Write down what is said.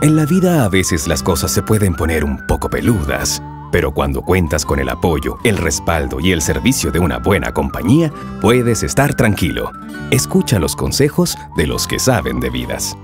En la vida a veces las cosas se pueden poner un poco peludas, pero cuando cuentas con el apoyo, el respaldo y el servicio de una buena compañía, puedes estar tranquilo. Escucha los consejos de los que saben de vidas.